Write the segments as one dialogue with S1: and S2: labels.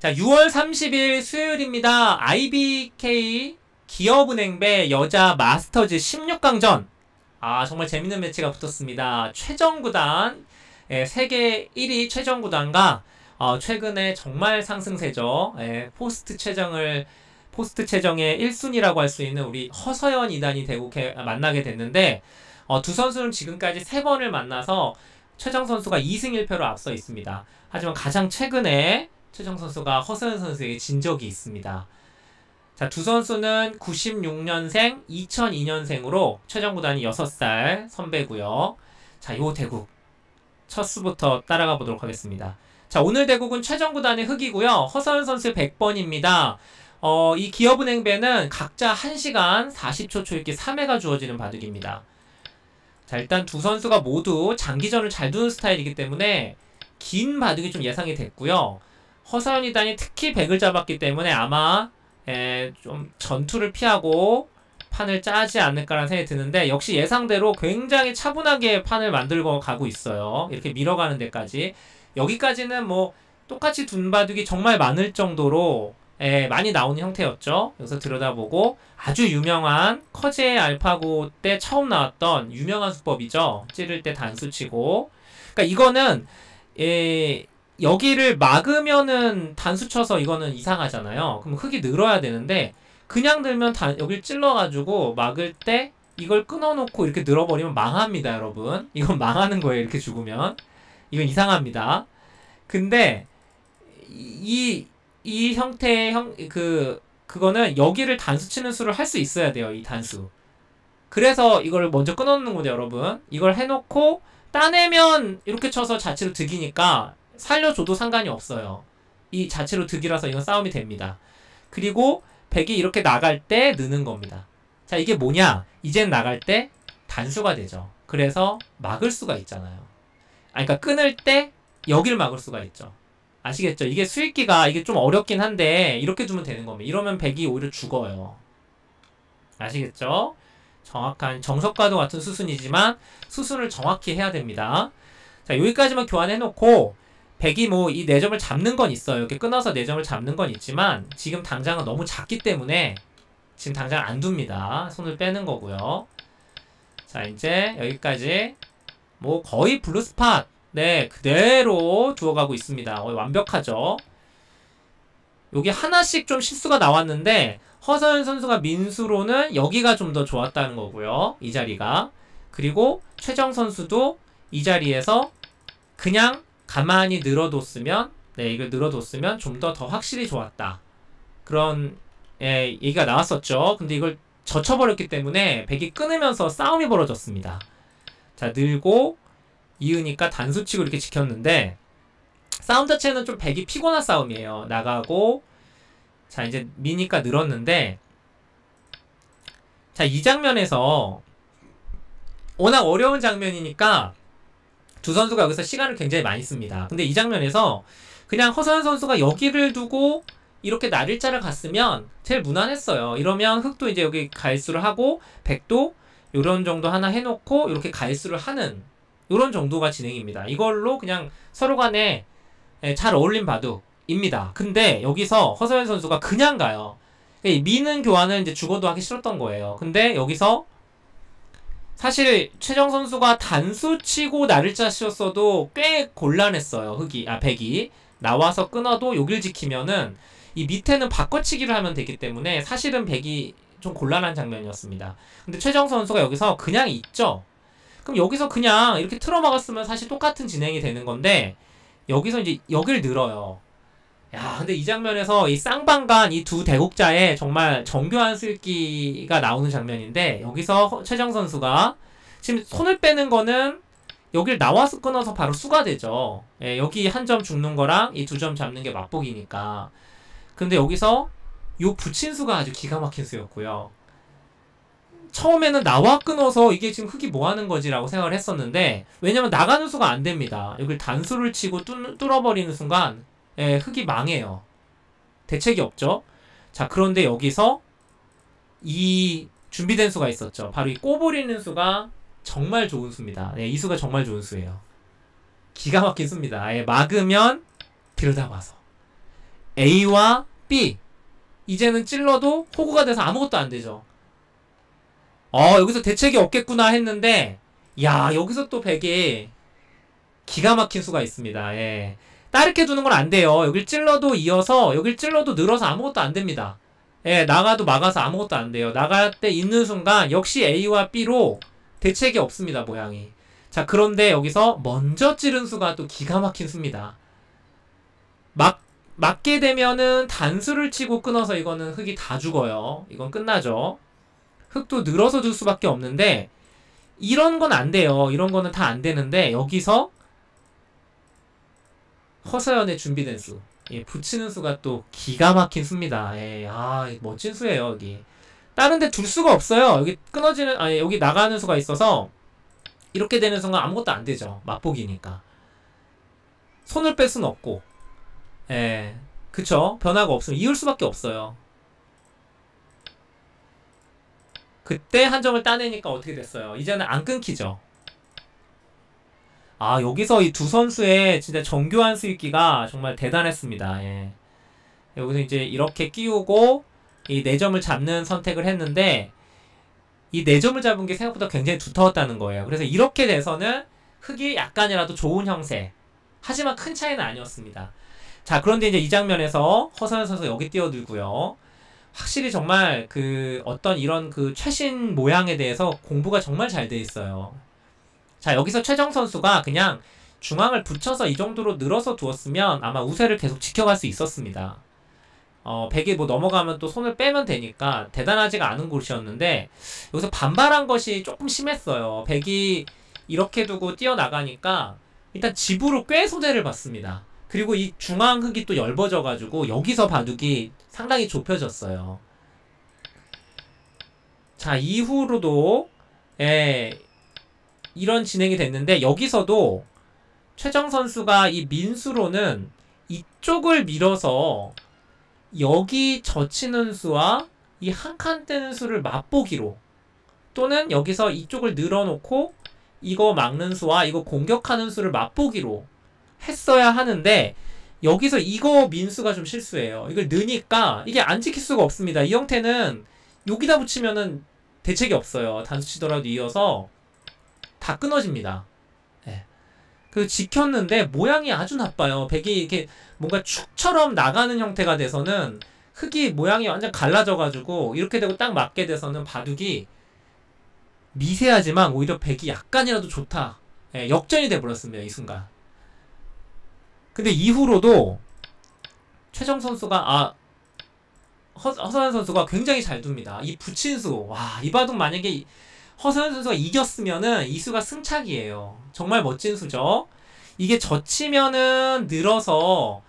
S1: 자, 6월 30일 수요일입니다. IBK 기업은행배 여자 마스터즈 16강전. 아, 정말 재밌는 매치가 붙었습니다. 최정구단, 예, 세계 1위 최정구단과 어, 최근에 정말 상승세죠. 예, 포스트 최정을 포스트 최정의 1순위라고 할 수 있는 우리 허서현 이단이 대국에 만나게 됐는데 어, 두 선수는 지금까지 세 번을 만나서 최정 선수가 2승 1패로 앞서 있습니다. 하지만 가장 최근에 최정 선수가 허서연 선수에게 진 적이 있습니다. 자, 두 선수는 96년생, 2002년생으로 최정 구단이 6살 선배고요. 자, 요 대국 첫 수부터 따라가 보도록 하겠습니다. 자, 오늘 대국은 최정 구단의 흑이고요. 허서연 선수 100번입니다. 어, 이 기업은행 배는 각자 1시간 40초 초읽기 3회가 주어지는 바둑입니다. 자, 일단 두 선수가 모두 장기전을 잘 두는 스타일이기 때문에 긴 바둑이 좀 예상이 됐고요. 허서연이 단이 특히 백을 잡았기 때문에 아마 에, 좀 전투를 피하고 판을 짜지 않을까라는 생각이 드는데 역시 예상대로 굉장히 차분하게 판을 만들고 가고 있어요. 이렇게 밀어가는 데까지 여기까지는 뭐 똑같이 둔 바둑이 정말 많을 정도로 에, 많이 나오는 형태였죠. 여기서 들여다보고 아주 유명한 커제 알파고 때 처음 나왔던 유명한 수법이죠. 찌를 때 단수 치고 그러니까 이거는 에, 여기를 막으면은 단수 쳐서 이거는 이상하잖아요. 그럼 흙이 늘어야 되는데 그냥 들면 단, 여길 찔러가지고 막을 때 이걸 끊어놓고 이렇게 늘어버리면 망합니다, 여러분. 이건 망하는 거예요, 이렇게 죽으면. 이건 이상합니다. 근데 이, 이 형태의 형, 그, 그거는 여기를 단수 치는 수를 할 수 있어야 돼요, 이 단수. 그래서 이걸 먼저 끊어놓는 거죠, 여러분. 이걸 해놓고 따내면 이렇게 쳐서 자체로 득이니까 살려줘도 상관이 없어요. 이 자체로 득이라서 이건 싸움이 됩니다. 그리고 백이 이렇게 나갈 때 느는 겁니다. 자, 이게 뭐냐? 이젠 나갈 때 단수가 되죠. 그래서 막을 수가 있잖아요. 아, 그러니까 끊을 때 여길 막을 수가 있죠. 아시겠죠? 이게 수익기가 이게 좀 어렵긴 한데 이렇게 두면 되는 겁니다. 이러면 백이 오히려 죽어요. 아시겠죠? 정확한 정석과도 같은 수순이지만 수순을 정확히 해야 됩니다. 자, 여기까지만 교환해 놓고 백이 뭐 이 4점을 잡는 건 있어요. 이렇게 끊어서 4점을 잡는 건 있지만 지금 당장은 너무 작기 때문에 지금 당장 안 둡니다. 손을 빼는 거고요. 자 이제 여기까지 뭐 거의 블루스팟 네 그대로 두어가고 있습니다. 거의 완벽하죠. 여기 하나씩 좀 실수가 나왔는데 허서연 선수가 민수로는 여기가 좀 더 좋았다는 거고요. 이 자리가 그리고 최정 선수도 이 자리에서 그냥 가만히 늘어뒀으면 네 이걸 늘어뒀으면 좀더더 확실히 좋았다. 그런 예, 얘기가 나왔었죠. 근데 이걸 젖혀버렸기 때문에 백이 끊으면서 싸움이 벌어졌습니다. 자 늘고 이으니까 단수치고 이렇게 지켰는데 싸움 자체는 좀 백이 피곤한 싸움이에요. 나가고 자 이제 미니까 늘었는데 자 이 장면에서 워낙 어려운 장면이니까 두 선수가 여기서 시간을 굉장히 많이 씁니다. 근데 이 장면에서 그냥 허서연 선수가 여기를 두고 이렇게 날일자를 갔으면 제일 무난했어요. 이러면 흑도 이제 여기 가일수를 하고 백도 이런 정도 하나 해놓고 이렇게 가일수를 하는 이런 정도가 진행입니다. 이걸로 그냥 서로 간에 예, 잘 어울린 바둑입니다. 근데 여기서 허서연 선수가 그냥 가요. 미는 교환을 이제 죽어도 하기 싫었던 거예요. 근데 여기서 사실 최정 선수가 단수 치고 나를 짜셨어도 꽤 곤란했어요. 흑이 아 백이 나와서 끊어도 여길 지키면은 이 밑에는 바꿔치기를 하면 되기 때문에 사실은 백이 좀 곤란한 장면이었습니다. 근데 최정 선수가 여기서 그냥 있죠. 그럼 여기서 그냥 이렇게 틀어막았으면 사실 똑같은 진행이 되는 건데 여기서 이제 여길 늘어요. 야, 근데 이 장면에서 이 쌍방간 이 두 대국자의 정말 정교한 슬기가 나오는 장면인데 여기서 최정 선수가 지금 손을 빼는 거는 여길 나와서 끊어서 바로 수가 되죠. 예, 여기 한 점 죽는 거랑 이 두 점 잡는 게 맛보기니까. 근데 여기서 요 붙인 수가 아주 기가 막힌 수였고요. 처음에는 나와 끊어서 이게 지금 흙이 뭐 하는 거지라고 생각을 했었는데 왜냐면 나가는 수가 안 됩니다. 여기 단수를 치고 뚫, 뚫어버리는 순간 예, 흙이 망해요. 대책이 없죠. 자, 그런데 여기서 이 준비된 수가 있었죠. 바로 이 꼬부리는 수가 정말 좋은 수입니다. 예, 이 수가 정말 좋은 수예요. 기가 막힌 수입니다. 예, 막으면 들여다봐서. A와 B 이제는 찔러도 호구가 돼서 아무것도 안 되죠. 어 여기서 대책이 없겠구나 했는데 야 여기서 또 백이 기가 막힌 수가 있습니다. 예. 따르게 두는 건 안 돼요. 여길 찔러도 이어서 여길 찔러도 늘어서 아무것도 안 됩니다. 예, 나가도 막아서 아무것도 안 돼요. 나갈 때 있는 순간 역시 A와 B로 대책이 없습니다, 모양이. 자, 그런데 여기서 먼저 찌른 수가 또 기가 막힌 수입니다. 막, 맞게 되면은 단수를 치고 끊어서 이거는 흙이 다 죽어요. 이건 끝나죠. 흙도 늘어서 줄 수밖에 없는데, 이런 건 안 돼요. 이런 거는 다 안 되는데, 여기서 허서연의 준비된 수. 예, 붙이는 수가 또 기가 막힌 수입니다. 예, 아, 멋진 수예요, 여기. 다른 데 둘 수가 없어요. 여기 끊어지는, 아니, 여기 나가는 수가 있어서, 이렇게 되는 순간 아무것도 안 되죠. 맛보기니까. 손을 뺄 수는 없고. 예, 그쵸. 변화가 없으면 이을 수밖에 없어요. 그때 한 점을 따내니까 어떻게 됐어요? 이제는 안 끊기죠. 아, 여기서 이 두 선수의 진짜 정교한 수익기가 정말 대단했습니다. 예. 여기서 이제 이렇게 끼우고 이 4점을 잡는 선택을 했는데 이 4점을 잡은 게 생각보다 굉장히 두터웠다는 거예요. 그래서 이렇게 돼서는 흙이 약간이라도 좋은 형세. 하지만 큰 차이는 아니었습니다. 자, 그런데 이제 이 장면에서 허서연 선수 여기 뛰어들고요. 확실히 정말 그 어떤 이런 그 최신 모양에 대해서 공부가 정말 잘 돼 있어요. 자, 여기서 최정 선수가 그냥 중앙을 붙여서 이 정도로 늘어서 두었으면 아마 우세를 계속 지켜갈 수 있었습니다. 어, 100이 뭐 넘어가면 또 손을 빼면 되니까 대단하지가 않은 곳이었는데 여기서 반발한 것이 조금 심했어요. 100이 이렇게 두고 뛰어나가니까 일단 집으로 꽤 소대를 받습니다. 그리고 이 중앙 흙이 또 얇아져가지고 여기서 바둑이 상당히 좁혀졌어요. 자, 이후로도 예, 이런 진행이 됐는데 여기서도 최정 선수가 이 민수로는 이쪽을 밀어서 여기 젖히는 수와 이 한칸 떼는 수를 맛보기로 또는 여기서 이쪽을 늘어놓고 이거 막는 수와 이거 공격하는 수를 맛보기로 했어야 하는데 여기서 이거 민수가 좀 실수예요. 이걸 넣으니까 이게 안 지킬 수가 없습니다. 이 형태는 여기다 붙이면은 대책이 없어요. 단수 치더라도 이어서 다 끊어집니다. 네. 그 지켰는데 모양이 아주 나빠요. 백이 이렇게 뭔가 축처럼 나가는 형태가 돼서는 흙이 모양이 완전 갈라져가지고 이렇게 되고 딱 맞게 돼서는 바둑이 미세하지만 오히려 백이 약간이라도 좋다. 네, 역전이 돼버렸습니다. 이 순간. 근데 이후로도 최정 선수가 아 허, 허서연 선수가 굉장히 잘 둡니다. 이 부친수 와 이 바둑 만약에 허서연 선수가 이겼으면은 이 수가 승착이에요. 정말 멋진 수죠. 이게 젖히면은 늘어서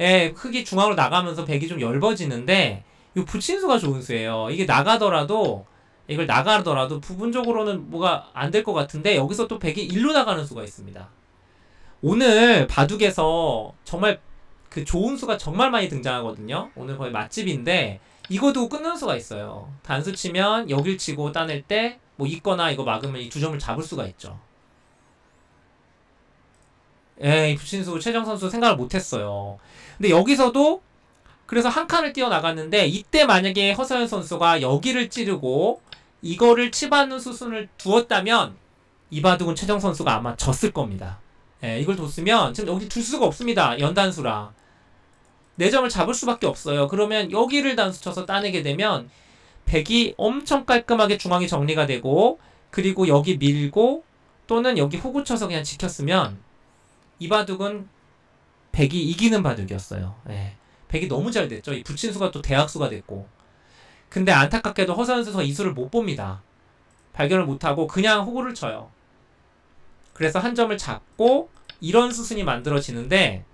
S1: 예, 흙이 중앙으로 나가면서 백이 좀 얇아지는데 이 부친수가 좋은 수예요. 이게 나가더라도 이걸 나가더라도 부분적으로는 뭐가 안 될 것 같은데 여기서 또 백이 일로 나가는 수가 있습니다. 오늘 바둑에서 정말 그 좋은 수가 정말 많이 등장하거든요. 오늘 거의 맛집인데 이거도 끊는 수가 있어요. 단수 치면 여길 치고 따낼 때 뭐 있거나 이거 막으면 이 두 점을 잡을 수가 있죠. 에이, 부친수 최정 선수 생각을 못했어요. 근데 여기서도 그래서 한 칸을 뛰어 나갔는데 이때 만약에 허서연 선수가 여기를 찌르고 이거를 치받는 수순을 두었다면 이바둑은 최정 선수가 아마 졌을 겁니다. 예, 이걸 뒀으면 지금 여기 둘 수가 없습니다. 연단수라. 4점을 잡을 수밖에 없어요. 그러면 여기를 단수 쳐서 따내게 되면 백이 엄청 깔끔하게 중앙이 정리가 되고 그리고 여기 밀고 또는 여기 호구 쳐서 그냥 지켰으면 이 바둑은 백이 이기는 바둑이었어요. 예. 백이 너무 잘 됐죠. 이 부친수가 또 대학수가 됐고. 근데 안타깝게도 허선 선수가 이 수를 못 봅니다. 발견을 못하고 그냥 호구를 쳐요. 그래서 한 점을 잡고 이런 수순이 만들어지는데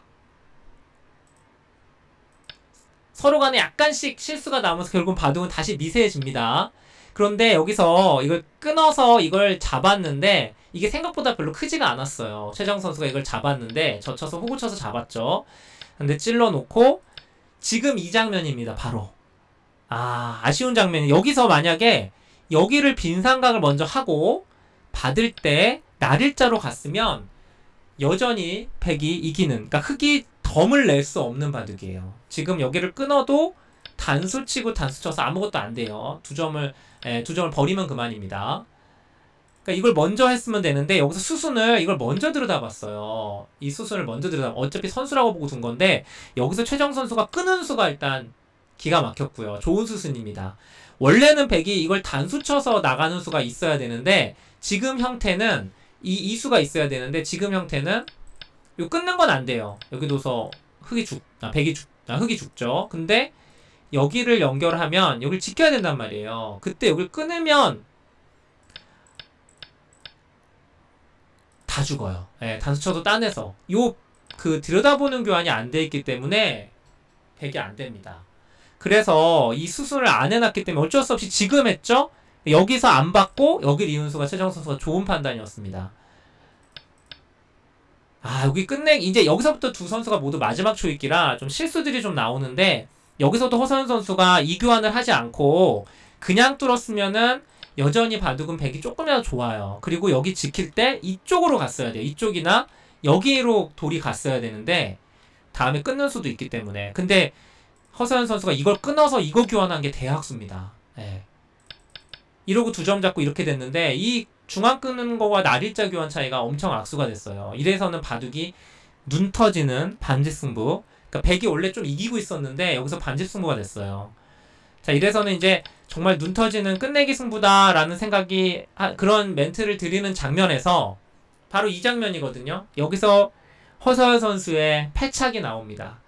S1: 서로 간에 약간씩 실수가 나면서 결국 바둑은 다시 미세해집니다. 그런데 여기서 이걸 끊어서 이걸 잡았는데 이게 생각보다 별로 크지가 않았어요. 최정 선수가 이걸 잡았는데 젖혀서 호구 쳐서 잡았죠. 근데 찔러 놓고 지금 이 장면입니다. 바로. 아 아쉬운 장면이 여기서 만약에 여기를 빈 삼각을 먼저 하고 받을 때 날일자로 갔으면 여전히 백이 이기는 그러니까 흙이 더 점을 낼 수 없는 바둑이에요. 지금 여기를 끊어도 단수 치고 단수 쳐서 아무것도 안 돼요. 두 점을 예, 두 점을 버리면 그만입니다. 그러니까 이걸 먼저 했으면 되는데 여기서 수순을 이걸 먼저 들여다봤어요. 이 수순을 먼저 들여다 어차피 선수라고 보고 둔 건데 여기서 최정 선수가 끄는 수가 일단 기가 막혔고요. 좋은 수순입니다. 원래는 백이 이걸 단수 쳐서 나가는 수가 있어야 되는데 지금 형태는 이, 이 수가 있어야 되는데 지금 형태는 이 끊는 건 안 돼요. 여기 둬서 흙이 죽, 아, 백이 죽, 아, 흙이 죽죠. 근데 여기를 연결하면 여기를 지켜야 된단 말이에요. 그때 여기를 끊으면 다 죽어요. 예, 단수 쳐도 따내서 요 그 들여다보는 교환이 안 돼 있기 때문에 백이 안 됩니다. 그래서 이 수술을 안 해놨기 때문에 어쩔 수 없이 지금 했죠? 여기서 안 받고 여기 리운수가 최정 선수가 좋은 판단이었습니다. 아 여기 끝내 이제 여기서부터 두 선수가 모두 마지막 초입기라 좀 실수들이 좀 나오는데 여기서도 허선 선수가 이 교환을 하지 않고 그냥 뚫었으면은 여전히 바둑은 백이 조금이라도 좋아요. 그리고 여기 지킬 때 이쪽으로 갔어야 돼요. 이쪽이나 여기로 돌이 갔어야 되는데 다음에 끊는 수도 있기 때문에. 근데 허서연 선수가 이걸 끊어서 이거 교환한 게 대학수입니다. 예. 이러고 두 점 잡고 이렇게 됐는데 이 중앙 끊는 거와 날일자 교환 차이가 엄청 악수가 됐어요. 이래서는 바둑이 눈 터지는 반지 승부. 그러니까 백이 원래 좀 이기고 있었는데 여기서 반지 승부가 됐어요. 자, 이래서는 이제 정말 눈 터지는 끝내기 승부다라는 생각이 하, 그런 멘트를 드리는 장면에서 바로 이 장면이거든요. 여기서 허서연 선수의 패착이 나옵니다.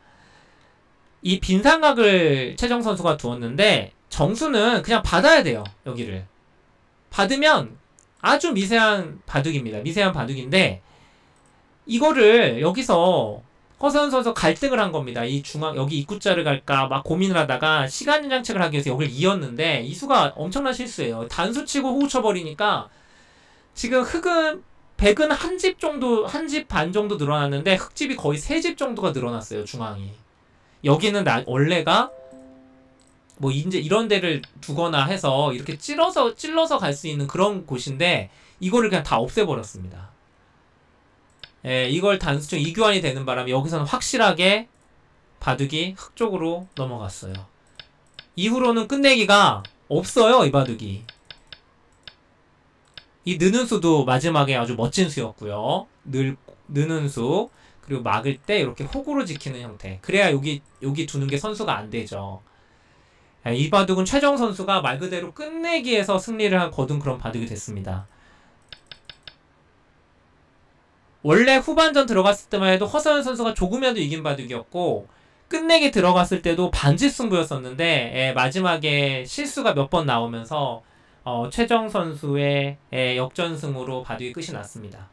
S1: 이 빈상각을 최정 선수가 두었는데 정수는 그냥 받아야 돼요. 여기를. 받으면 아주 미세한 바둑입니다. 미세한 바둑인데 이거를 여기서 허선 선수 갈등을 한 겁니다. 이 중앙 여기 입구자를 갈까 막 고민을 하다가 시간 장책을 하기 위해서 여기를 이었는데 이 수가 엄청난 실수예요. 단수 치고 호우 쳐 버리니까 지금 흙은 백은 한 집 정도 한 집 반 정도 늘어났는데 흙집이 거의 세 집 정도가 늘어났어요. 중앙이 여기는 나, 원래가 뭐 이제 이런 데를 두거나 해서 이렇게 찔러서 찔러서 갈 수 있는 그런 곳인데 이거를 그냥 다 없애버렸습니다. 예, 이걸 단수청 이교환이 되는 바람에 여기서는 확실하게 바둑이 흙 쪽으로 넘어갔어요. 이후로는 끝내기가 없어요, 이 바둑이. 이 느는 수도 마지막에 아주 멋진 수였고요. 늘, 느는 수. 그리고 막을 때 이렇게 호구로 지키는 형태. 그래야 여기, 여기 두는 게 선수가 안 되죠. 예, 이 바둑은 최정 선수가 말 그대로 끝내기에서 승리를 거둔 그런 바둑이 됐습니다. 원래 후반전 들어갔을 때만 해도 허서연 선수가 조금이라도 이긴 바둑이었고 끝내기 들어갔을 때도 반지 승부였었는데 예, 마지막에 실수가 몇 번 나오면서 어, 최정 선수의 예, 역전승으로 바둑이 끝이 났습니다.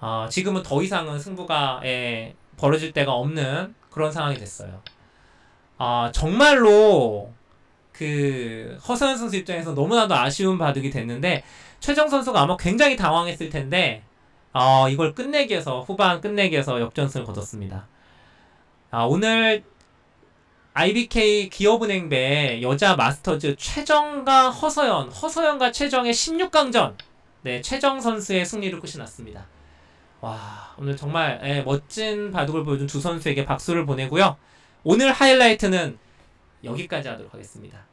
S1: 어, 지금은 더 이상은 승부가 예, 벌어질 데가 없는 그런 상황이 됐어요. 아 정말로 그 허서연 선수 입장에서 너무나도 아쉬운 바둑이 됐는데 최정 선수가 아마 굉장히 당황했을 텐데 어, 이걸 끝내기에서 후반 끝내기에서 역전승을 거뒀습니다. 아, 오늘 IBK 기업은행배 여자 마스터즈 최정과 허서연, 허서연과 최정의 16강전. 네, 최정 선수의 승리로 끝이 났습니다. 와, 오늘 정말 예, 멋진 바둑을 보여준 두 선수에게 박수를 보내고요. 오늘 하이라이트는 여기까지 하도록 하겠습니다.